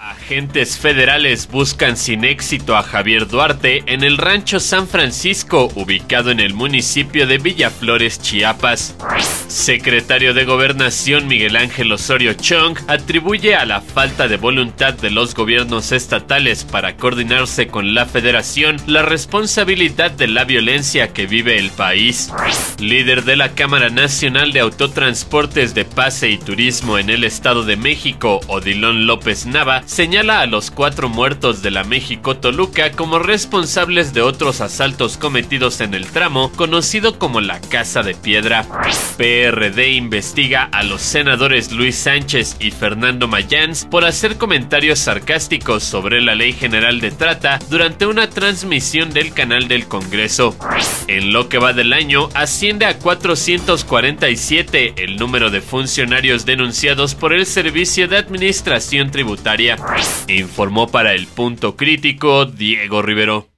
Agentes federales buscan sin éxito a Javier Duarte en el rancho San Francisco, ubicado en el municipio de Villaflores, Chiapas. Secretario de Gobernación Miguel Ángel Osorio Chong atribuye a la falta de voluntad de los gobiernos estatales para coordinarse con la federación la responsabilidad de la violencia que vive el país. Líder de la Cámara Nacional de Autotransportes de Pase y Turismo en el Estado de México, Odilón López Nava, señala a los cuatro muertos de la México-Toluca como responsables de otros asaltos cometidos en el tramo conocido como la Casa de Piedra. PRD investiga a los senadores Luis Sánchez y Fernando Mayans por hacer comentarios sarcásticos sobre la Ley General de Trata durante una transmisión del canal del Congreso. En lo que va del año, asciende a 447 el número de funcionarios denunciados por el Servicio de Administración Tributaria. Informó para el punto crítico Diego Rivero.